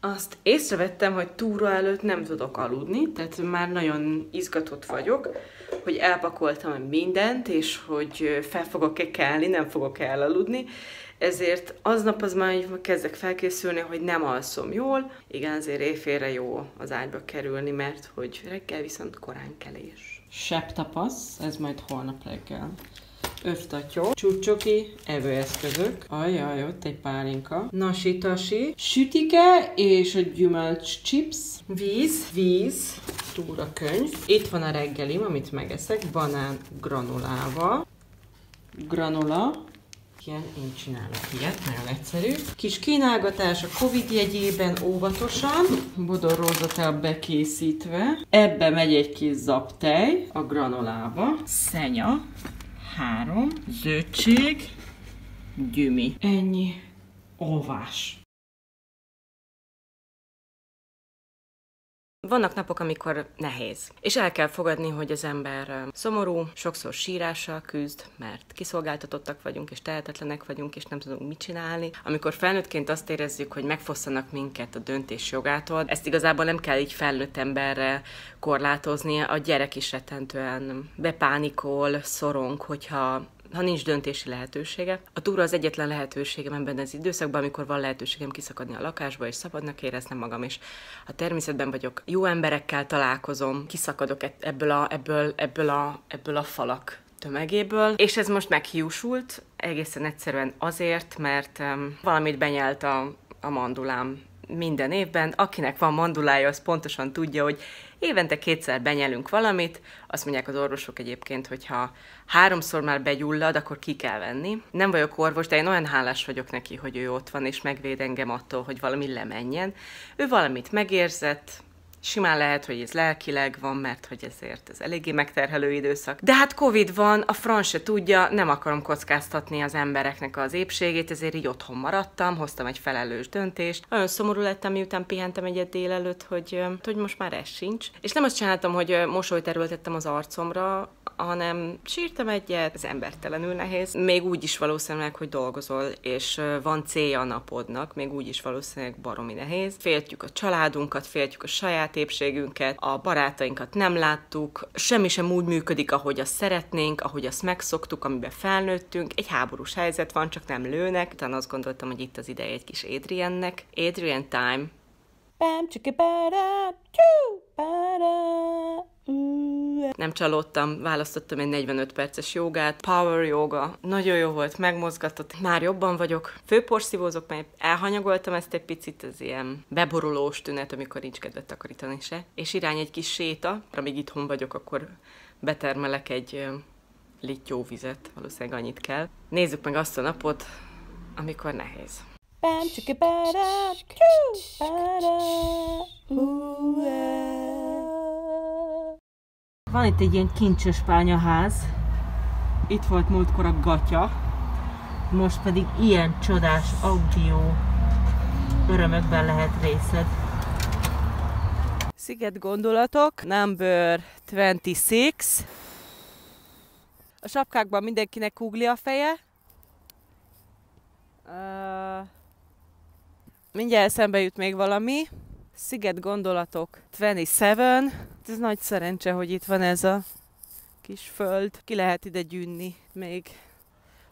Azt észrevettem, hogy túra előtt nem tudok aludni, tehát már nagyon izgatott vagyok, hogy elpakoltam mindent, és hogy fel fogok-e kelni, nem fogok elaludni, ezért aznap az már kezdek felkészülni, hogy nem alszom jól. Igen, azért éjfélre jó az ágyba kerülni, mert hogy reggel viszont korán kelés. Sebb tapasz, ez majd holnap reggel. Öftatyó, csúcsoki, evőeszközök, ajaj, ott egy pálinka, nasitasi, sütike és a gyümölcs chips, víz, víz, túra könyv. Itt van a reggelim, amit megeszek, banán granulával, granula, ilyen, én csinálok ilyet, nagyon egyszerű. Kis kínálgatás a Covid jegyében óvatosan, bodorrózatel bekészítve. Ebbe megy egy kis zaptej a granolába, szenya, három, zöldség, gyümi. Ennyi. Olvás. Vannak napok, amikor nehéz. És el kell fogadni, hogy az ember szomorú, sokszor sírással küzd, mert kiszolgáltatottak vagyunk, és tehetetlenek vagyunk, és nem tudunk mit csinálni. Amikor felnőttként azt érezzük, hogy megfosszanak minket a döntés jogától, ezt igazából nem kell így felnőtt emberre korlátozni, a gyerek is rettentően bepánikol, szorong, hogyha ha nincs döntési lehetősége. A túra az egyetlen lehetőségem ebben az időszakban, amikor van lehetőségem kiszakadni a lakásba, és szabadnak éreznem magam, és a természetben vagyok, jó emberekkel találkozom, kiszakadok e- ebből a, ebből, ebből a, ebből a falak tömegéből, és ez most meghiúsult, egészen egyszerűen azért, mert um, valamit benyelt a, a mandulám minden évben. Akinek van mandulája, az pontosan tudja, hogy évente kétszer benyelünk valamit, azt mondják az orvosok egyébként, hogy ha háromszor már begyullad, akkor ki kell venni. Nem vagyok orvos, de én olyan hálás vagyok neki, hogy ő ott van, és megvéd engem attól, hogy valami lemenjen. Ő valamit megérzett, Simán lehet, hogy ez lelkileg van, mert hogy ezért ez eléggé megterhelő időszak. De hát Covid van, a franc se tudja, nem akarom kockáztatni az embereknek az épségét, ezért így otthon maradtam, hoztam egy felelős döntést. Nagyon szomorú lettem, miután pihentem egyet délelőtt, hogy, hogy most már ez sincs. És nem azt csináltam, hogy mosolyt erőltettem az arcomra, hanem sírtam egyet, ez embertelenül nehéz. Még úgy is valószínűleg, hogy dolgozol, és van célja a napodnak, még úgy is valószínűleg baromi nehéz. Féltjük a családunkat, féltjük a saját épségünket, a barátainkat nem láttuk, semmi sem úgy működik, ahogy azt szeretnénk, ahogy azt megszoktuk, amiben felnőttünk. Egy háborús helyzet van, csak nem lőnek. Utána azt gondoltam, hogy itt az ideje egy kis Adriennek. Adrian Time. Bam, csiki, nem csalódtam, választottam egy 45 perces jogát, power yoga, nagyon jó volt, megmozgatott, már jobban vagyok. Főporszívózok, mert elhanyagoltam ezt egy picit, ez ilyen beborulós tünet, amikor nincs kedvet takarítani se. És irány egy kis séta, amíg itthon vagyok, akkor betermelek egy littyó vizet, valószínűleg annyit kell. Nézzük meg azt a napot, amikor nehéz. Bam, csiki, van itt egy ilyen kincses pányaház. Itt volt múltkor a gatya. Most pedig ilyen csodás audio örömökben lehet részed. Sziget gondolatok, number 26. A sapkákban mindenkinek kugli a feje. Uh, mindjárt eszembe jut még valami. Sziget gondolatok 27. Ez nagy szerencse, hogy itt van ez a kis föld. Ki lehet ide gyűnni még.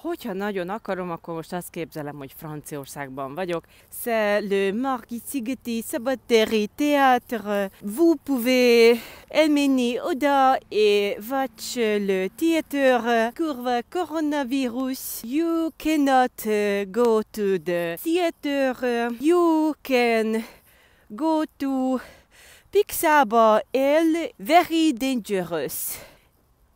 Hogyha nagyon akarom, akkor most azt képzelem, hogy Franciaországban vagyok. C'est le Margit Szigeti Szabadtéri Théâtre. Vous pouvez elmenni oda et watch le theater kurva coronavirus. You cannot go to the theater. You can go to Pixaba El Very Dangerous.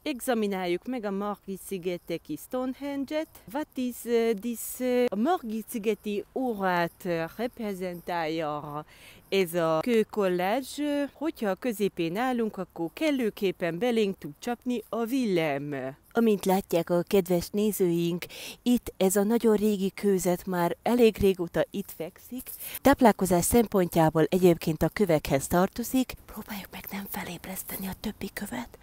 Examináljuk meg a Margit-szigeteki Stonehenge-et. What is uh, this uh, a Margit-szigeti órát reprezentálja ez a kőkollázs. Hogyha a középén állunk, akkor kellőképpen belénk tud csapni a villám. Amint látják a kedves nézőink, itt ez a nagyon régi kőzet már elég régóta itt fekszik. Táplálkozás szempontjából egyébként a kövekhez tartozik. Próbáljuk meg nem felébreszteni a többi követ,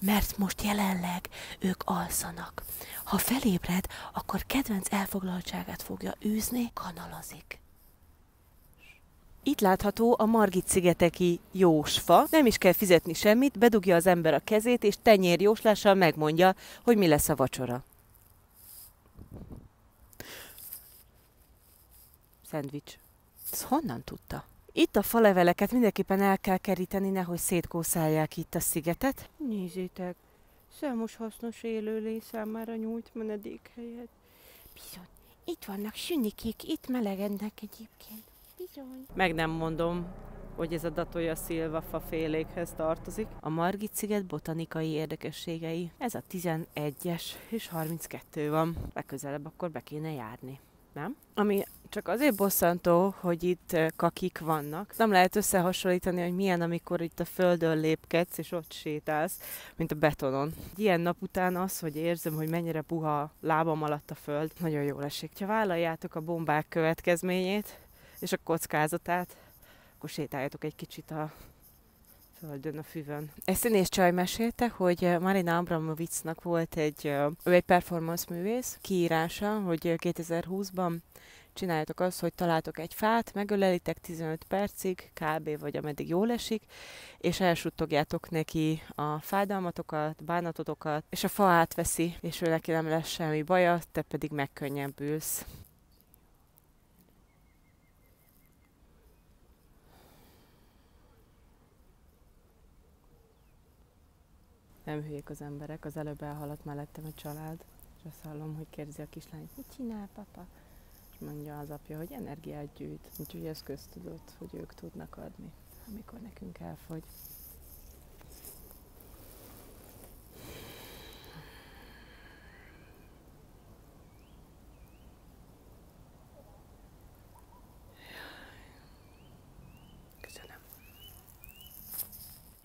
mert most jelenleg ők alszanak. Ha felébred, akkor kedvenc elfoglaltságát fogja űzni, kanalazik. Itt látható a Margit-szigeteki jósfa. Nem is kell fizetni semmit, bedugja az ember a kezét, és tenyér jóslással megmondja, hogy mi lesz a vacsora. Szendvics. Ez honnan tudta? Itt a faleveleket mindenképpen el kell keríteni, nehogy szétkószálják itt a szigetet. Nézzétek, számos hasznos élőlény számára nyújt menedékhelyet. Bizony, itt vannak sünikék, itt melegednek egyébként. Meg nem mondom, hogy ez a Datoya Silva fa félékhez tartozik. A Margit sziget botanikai érdekességei. Ez a 11-es, és 32 van. Legközelebb akkor be kéne járni nem? Ami csak azért bosszantó, hogy itt eh, kakik vannak. Nem lehet összehasonlítani, hogy milyen, amikor itt a földön lépkedsz, és ott sétálsz, mint a betonon. Ilyen nap után az, hogy érzem, hogy mennyire puha lábam alatt a föld, nagyon jól esik. Ha vállaljátok a bombák következményét, és a kockázatát, akkor sétáljatok egy kicsit a földön, a füvön. Ezt színész csaj mesélte, hogy eh, Marina Abramovicnak volt egy, eh, ő egy performance művész kiírása, hogy 2020-ban csináljátok azt, hogy találtok egy fát, megölelitek 15 percig, kb. vagy ameddig jól esik, és elsuttogjátok neki a fájdalmatokat, bánatotokat, és a fa átveszi, és ő neki nem lesz semmi baja, te pedig megkönnyebbülsz. Nem hülyék az emberek, az előbb elhaladt mellettem a család, és azt hallom, hogy kérdezi a kislány, mit csinál papa? És mondja az apja, hogy energiát gyűjt. Úgyhogy ez köztudott, hogy ők tudnak adni, amikor nekünk elfogy.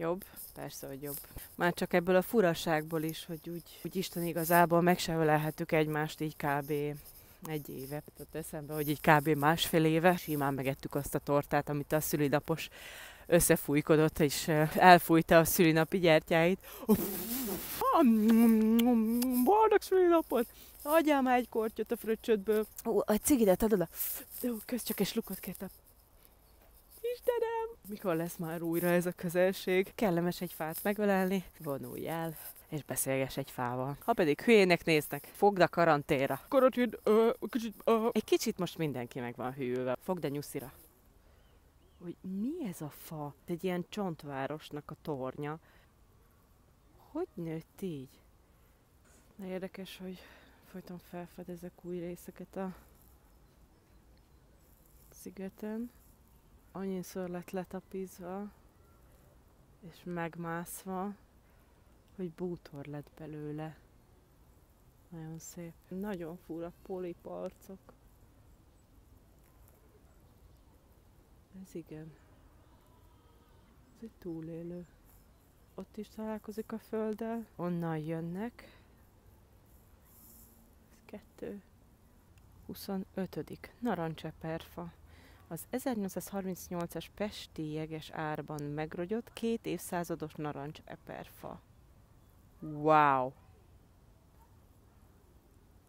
Jobb? Persze, hogy jobb. Már csak ebből a furaságból is, hogy úgy, úgy Isten igazából meg se ölelhettük egymást így kb. egy éve. Tehát eszembe, hogy így kb. másfél éve simán megettük azt a tortát, amit a szülinapos összefújkodott, és elfújta a szülinapi gyertyáit. Boldog szülinapot! Adjál már egy kortyot a fröccsödből. Ó, a cigidet adod a... Jó, kösz csak egy lukot kértem. Istenem! Mikor lesz már újra ez a közelség? Kellemes egy fát megölelni, vonulj el, és beszélges egy fával. Ha pedig hülyének néznek, fogd a karanténra. Karantén, ö, kicsit, ö. Egy kicsit most mindenki meg van hűlve. Fogd a nyuszira. Hogy mi ez a fa? Egy ilyen csontvárosnak a tornya. Hogy nőtt így? Na érdekes, hogy folyton felfedezek új részeket a szigeten annyiszor lett letapizva, és megmászva, hogy bútor lett belőle. Nagyon szép. Nagyon fura poliparcok. Ez igen. Ez egy túlélő. Ott is találkozik a földdel. Onnan jönnek. Ez kettő. 25. Narancseperfa. Az 1838-as Pesti jeges árban megrogyott két évszázados narancs eperfa. Wow!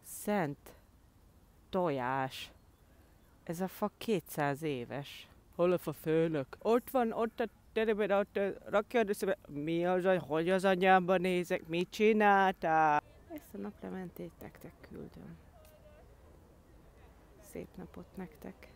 Szent tojás. Ez a fa 200 éves. Hol a fa főnök? Ott van, ott a terében, ott rakja össze. Mi az, a, hogy az anyámban nézek, mit csináltál? Ezt a naplementét nektek küldöm. Szép napot nektek!